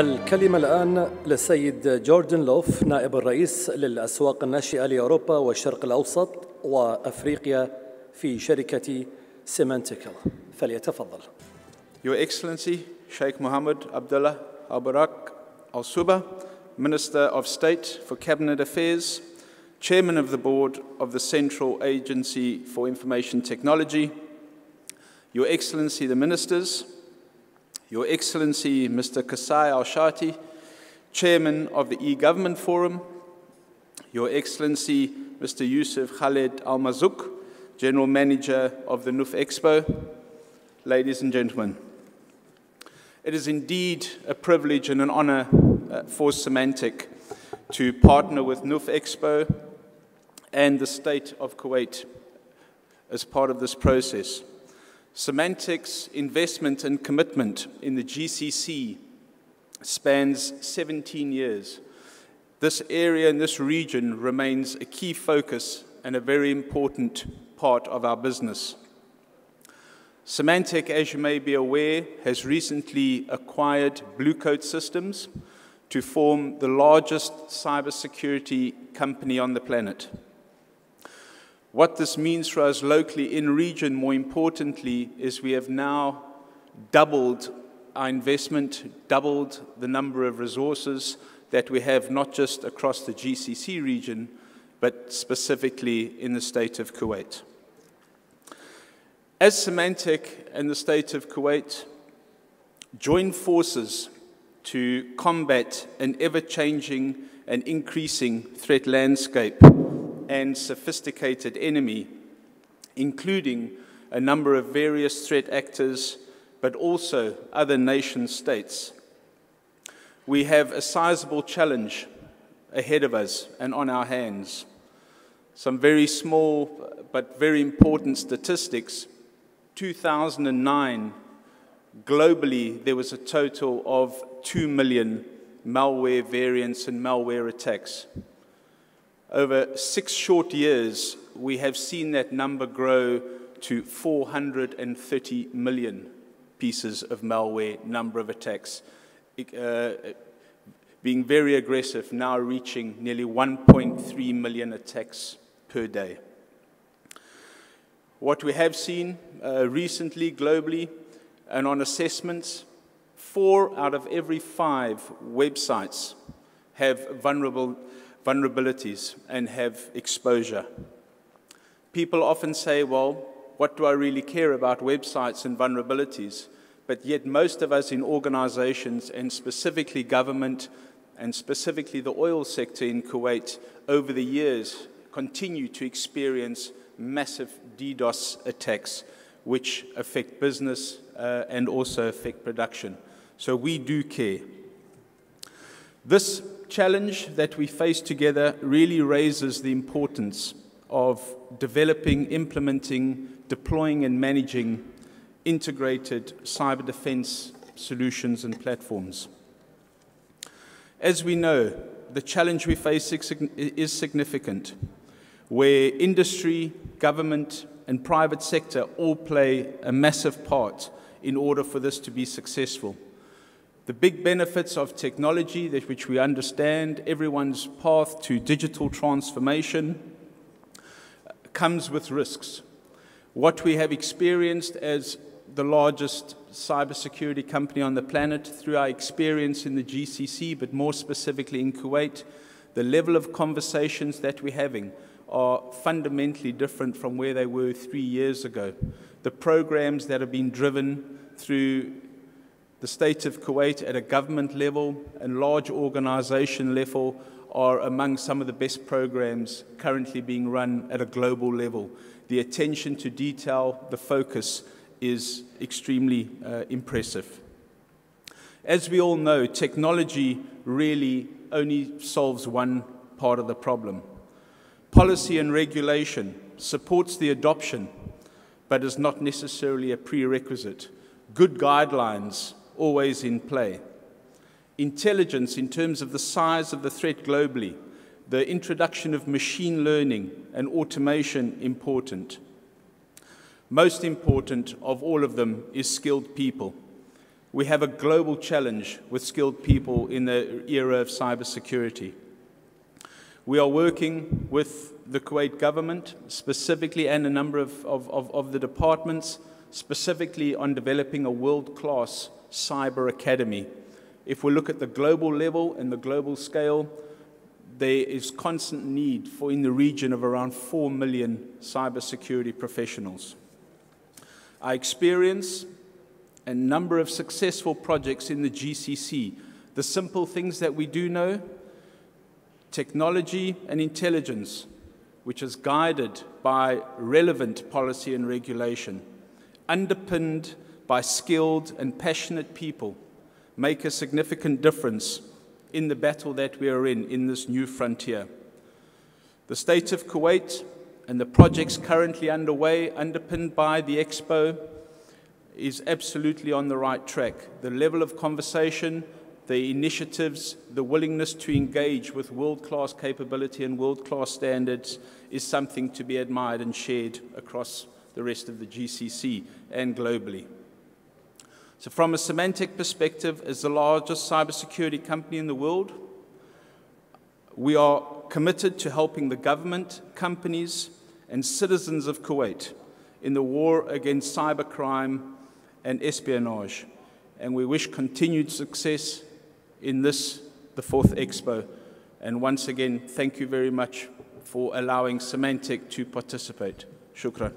الكلمة الآن للسيد جوردن لوف نائب الرئيس للأسواق الناشئة لأوروبا والشرق الأوسط وأفريقيا في شركة سيمانتيكال فليتفضل Your Excellency Sheikh Mohammed Abdullah Al Barak Al Suba, Minister of State for Cabinet Affairs, Chairman of the Board of the Central Agency for Information Technology, Your Excellency the Ministers, Your Excellency Mr. Kasai Al Shati, Chairman of the E-Government Forum, Your Excellency Mr. Yusuf Khaled Al Mazouk, General Manager of the Nouf Expo, ladies and gentlemen. It is indeed a privilege and an honor uh, for Symantec to partner with Nouf Expo and the state of Kuwait as part of this process. Symantec's investment and commitment in the GCC spans 17 years. This area and this region remains a key focus and a very important part of our business. Symantec, as you may be aware, has recently acquired Blue Coat Systems to form the largest cybersecurity company on the planet. What this means for us locally in region, more importantly, is we have now doubled our investment, doubled the number of resources that we have not just across the GCC region, but specifically in the state of Kuwait. As Symantec and the state of Kuwait join forces to combat an ever changing and increasing threat landscape and sophisticated enemy, including a number of various threat actors, but also other nation states. We have a sizable challenge ahead of us and on our hands. Some very small but very important statistics 2009, globally, there was a total of 2 million malware variants and malware attacks. Over six short years, we have seen that number grow to 430 million pieces of malware, number of attacks, uh, being very aggressive, now reaching nearly 1.3 million attacks per day. What we have seen uh, recently globally and on assessments, four out of every five websites have vulnerable, vulnerabilities and have exposure. People often say, well, what do I really care about websites and vulnerabilities? But yet most of us in organizations and specifically government and specifically the oil sector in Kuwait over the years continue to experience massive DDoS attacks, which affect business uh, and also affect production. So we do care. This challenge that we face together really raises the importance of developing, implementing, deploying, and managing integrated cyber defense solutions and platforms. As we know, the challenge we face is significant where industry, government, and private sector all play a massive part in order for this to be successful. The big benefits of technology, that which we understand, everyone's path to digital transformation, uh, comes with risks. What we have experienced as the largest cybersecurity company on the planet through our experience in the GCC, but more specifically in Kuwait, the level of conversations that we're having are fundamentally different from where they were three years ago. The programs that have been driven through the state of Kuwait at a government level and large organization level are among some of the best programs currently being run at a global level. The attention to detail, the focus is extremely uh, impressive. As we all know, technology really only solves one part of the problem policy and regulation supports the adoption, but is not necessarily a prerequisite. Good guidelines always in play. Intelligence in terms of the size of the threat globally, the introduction of machine learning and automation important. Most important of all of them is skilled people. we have a global challenge with skilled people in the era of cybersecurity. We are working with the Kuwait government specifically and a number of, of, of, of the departments specifically on developing a world-class cyber academy. If we look at the global level and the global scale, there is constant need for in the region of around 4 million cybersecurity professionals. Our experience a number of successful projects in the GCC. The simple things that we do know technology and intelligence, which is guided by relevant policy and regulation, underpinned by skilled and passionate people, make a significant difference in the battle that we are in, in this new frontier. The state of Kuwait and the projects currently underway, underpinned by the Expo, is absolutely on the right track. The level of conversation, the initiatives, the willingness to engage with world class capability and world class standards is something to be admired and shared across the rest of the GCC and globally. So, from a Symantec perspective, as the largest cybersecurity company in the world, we are committed to helping the government, companies, and citizens of Kuwait in the war against cybercrime and espionage. And we wish continued success in this, the fourth expo. And once again, thank you very much for allowing Symantec to participate. Shukran.